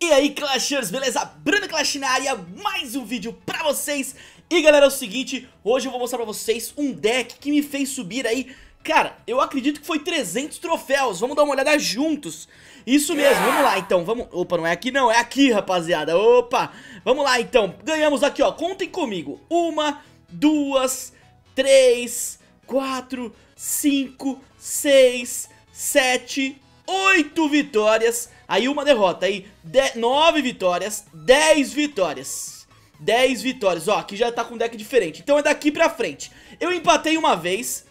E aí Clashers, beleza? Bruno Clash na área, mais um vídeo pra vocês. E galera, é o seguinte, hoje eu vou mostrar pra vocês um deck que me fez subir aí. Cara, eu acredito que foi 300 troféus, vamos dar uma olhada juntos. Isso mesmo, vamos lá então, vamos... Opa, não é aqui não, é aqui rapaziada, opa. Vamos lá então, ganhamos aqui ó, contem comigo. Uma, duas, três, quatro, cinco, seis, sete, oito vitórias Aí uma derrota, aí 9 vitórias, 10 vitórias. 10 vitórias, ó, aqui já tá com um deck diferente Então é daqui pra frente. Eu empatei uma vez,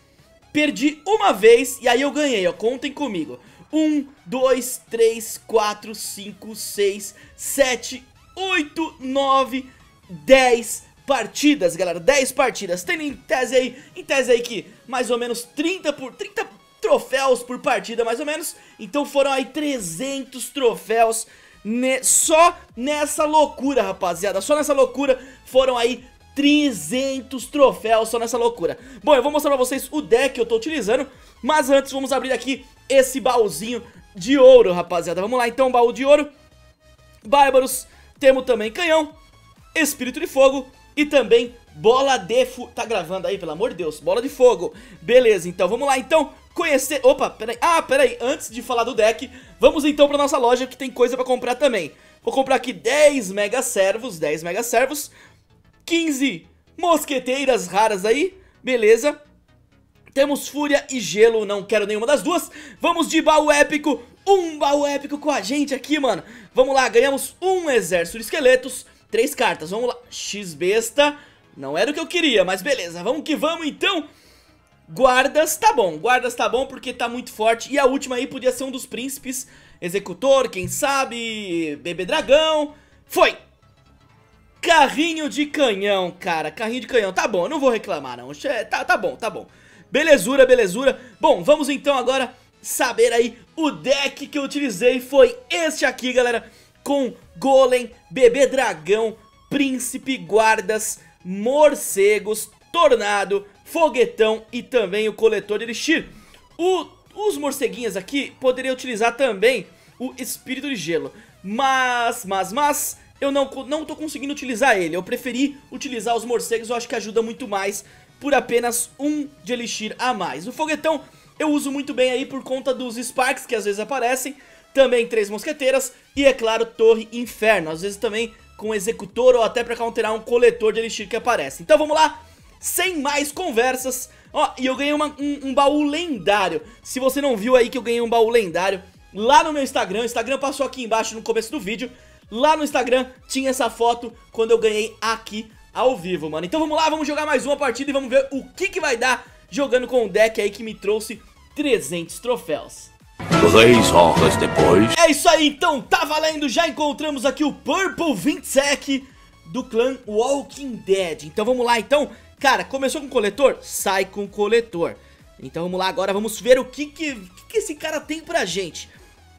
perdi uma vez e aí eu ganhei, ó, contem comigo. 1, 2, 3, 4, 5, 6, 7, 8, 9, 10 partidas, galera 10 partidas, tem em tese aí, em tese aí que mais ou menos 30 por 30 troféus por partida, mais ou menos. Então foram aí 300 troféus ne só nessa loucura, rapaziada. Só nessa loucura foram aí 300 troféus só nessa loucura. Bom, eu vou mostrar pra vocês o deck que eu tô utilizando, mas antes vamos abrir aqui esse baúzinho de ouro, rapaziada. Vamos lá então, baú de ouro. Bárbaros, temos também canhão, espírito de fogo e também bola de fogo. Tá gravando aí, pelo amor de Deus, bola de fogo. Beleza, então vamos lá então conhecer... Opa, peraí. Ah, peraí. Antes de falar do deck, vamos então pra nossa loja que tem coisa pra comprar também. Vou comprar aqui 10 mega servos, 10 mega servos, 15 mosqueteiras raras aí, beleza. Temos fúria e gelo, não quero nenhuma das duas. Vamos de baú épico, um baú épico com a gente aqui, mano. Vamos lá, ganhamos um exército de esqueletos, três cartas, vamos lá. X-besta, não era o que eu queria, mas beleza, vamos que vamos então. Guardas, tá bom, guardas tá bom porque tá muito forte. E a última aí podia ser um dos príncipes Executor, quem sabe, bebê dragão. Foi! Carrinho de canhão, cara, carrinho de canhão. Tá bom, não vou reclamar não, tá, tá bom, tá bom. Belezura, belezura. Bom, vamos então agora saber aí O deck que eu utilizei. Foi este aqui, galera Com golem, bebê dragão, príncipe, guardas, morcegos, tornado foguetão e também o coletor de elixir. O, os morceguinhos aqui poderiam utilizar também o espírito de gelo, mas, mas, mas, eu não, não tô conseguindo utilizar ele. Eu preferi utilizar os morcegos, eu acho que ajuda muito mais por apenas um de elixir a mais. O foguetão eu uso muito bem aí por conta dos Sparks que às vezes aparecem, também três mosqueteiras e, é claro, torre inferno, às vezes também com executor ou até pra counterar um coletor de elixir que aparece. Então vamos lá, sem mais conversas. Ó, e eu ganhei uma, um, um, baú lendário. Se você não viu aí que eu ganhei um baú lendário Lá no meu Instagram, o Instagram passou aqui embaixo no começo do vídeo. Lá no Instagram tinha essa foto quando eu ganhei aqui ao vivo, mano. Então vamos lá, vamos jogar mais uma partida e vamos ver o que que vai dar Jogando com o deck aí que me trouxe 300 troféus Três horas depois É isso aí, então tá valendo Já encontramos aqui o Purple Vintsec do clã Walking Dead Então vamos lá, então Cara, começou com coletor? Sai com coletor. Então vamos lá agora, vamos ver o que que, que esse cara tem pra gente.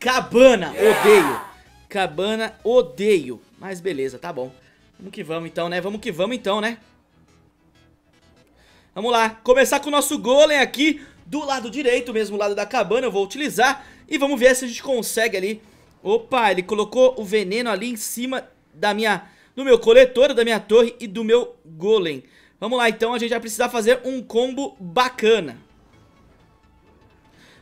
Cabana, odeio. Cabana, odeio. Mas beleza, tá bom. Vamos que vamos então, né? Vamos que vamos então, né? Vamos lá, começar com o nosso golem aqui do lado direito, mesmo lado da cabana, eu vou utilizar e vamos ver se a gente consegue ali. Opa, ele colocou o veneno ali em cima da minha, do meu coletor, da minha torre e do meu golem. Vamos lá, então a gente vai precisar fazer um combo bacana.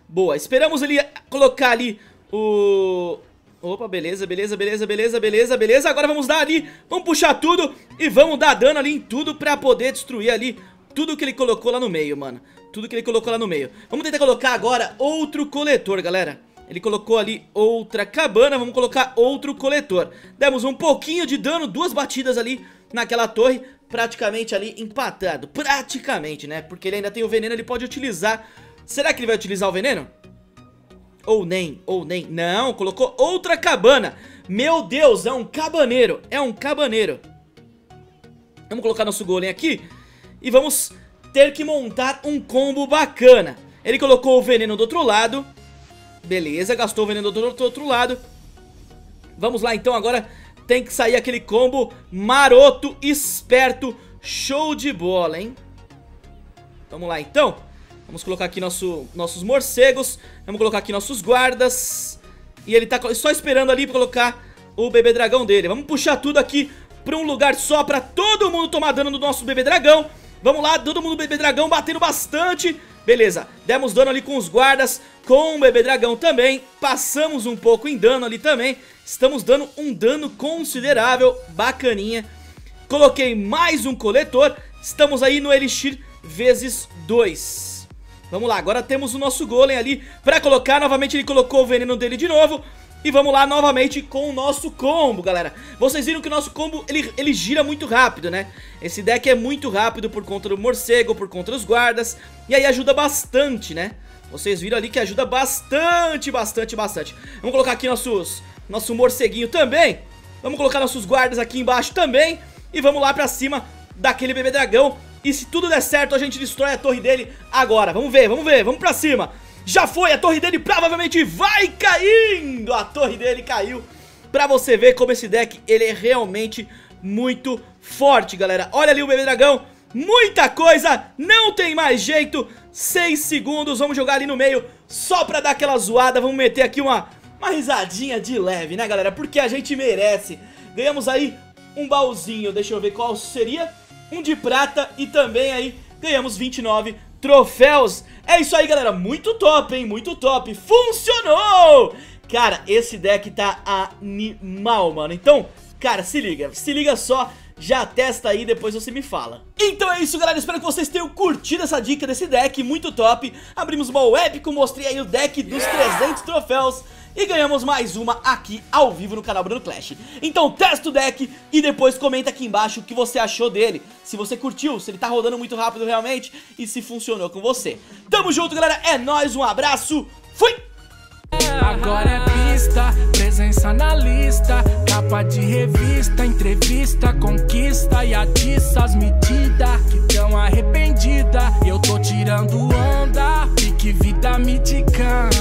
Boa, esperamos ele colocar ali o... Opa, beleza, beleza, beleza, beleza, beleza, beleza. Agora vamos dar ali, vamos puxar tudo e vamos dar dano ali em tudo pra poder destruir ali tudo que ele colocou lá no meio, mano. Tudo que ele colocou lá no meio. Vamos tentar colocar agora outro coletor, galera. Ele colocou ali outra cabana, vamos colocar outro coletor. Demos um pouquinho de dano, duas batidas ali naquela torre praticamente ali empatado. Praticamente, né? Porque ele ainda tem o veneno, ele pode utilizar. Será que ele vai utilizar o veneno? Ou nem, ou nem. Não, colocou outra cabana. Meu Deus, é um cabaneiro. É um cabaneiro. Vamos colocar nosso golem aqui. E vamos ter que montar um combo bacana. Ele colocou o veneno do outro lado. Beleza, gastou o veneno do outro lado. Vamos lá então agora tem que sair aquele combo maroto, esperto, show de bola, hein? Vamos lá, então. Vamos colocar aqui nosso, nossos morcegos. Vamos colocar aqui nossos guardas. E ele tá só esperando ali pra colocar o bebê dragão dele. Vamos puxar tudo aqui pra um lugar só pra todo mundo tomar dano no nosso bebê dragão. Vamos lá, todo mundo bebê dragão batendo bastante. Beleza, demos dano ali com os guardas, com o bebê dragão também. Passamos um pouco em dano ali também. Estamos dando um dano considerável, bacaninha. Coloquei mais um coletor. Estamos aí no Elixir vezes 2. Vamos lá, agora temos o nosso golem ali pra colocar. Novamente ele colocou o veneno dele de novo. E vamos lá novamente com o nosso combo, galera. Vocês viram que o nosso combo, ele, ele gira muito rápido, né? Esse deck é muito rápido por conta do morcego, por conta dos guardas. E aí ajuda bastante, né? Vocês viram ali que ajuda bastante, bastante, bastante. Vamos colocar aqui nossos, nosso morceguinho também. Vamos colocar nossos guardas aqui embaixo também. E vamos lá pra cima daquele bebê dragão. E se tudo der certo, a gente destrói a torre dele agora. Vamos ver, vamos ver, vamos pra cima já foi, a torre dele provavelmente vai caindo. A torre dele caiu. Pra você ver como esse deck, ele é realmente muito forte, galera. Olha ali o bebê dragão. Muita coisa, não tem mais jeito. 6 segundos, vamos jogar ali no meio Só pra dar aquela zoada. Vamos meter aqui uma, uma risadinha de leve, né, galera? Porque a gente merece. Ganhamos aí um baúzinho, deixa eu ver qual seria. Um de prata e também aí ganhamos 29 troféus. É isso aí, galera, muito top, hein, muito top. Funcionou! Cara, esse deck tá animal, mano. Então, cara, se liga, se liga só. Já testa aí, depois você me fala. Então é isso galera, espero que vocês tenham curtido essa dica desse deck, muito top. Abrimos uma épico, mostrei aí o deck dos 300 troféus e ganhamos mais uma aqui ao vivo no canal Bruno Clash. Então testa o deck e depois comenta aqui embaixo o que você achou dele. Se você curtiu, se ele tá rodando muito rápido realmente e se funcionou com você. Tamo junto, galera. É nóis, um abraço. Fui! Agora é pista, presença na lista Capa de revista, entrevista, conquista E atiça as medidas que tão arrependida Eu tô tirando onda, pique vida julgar.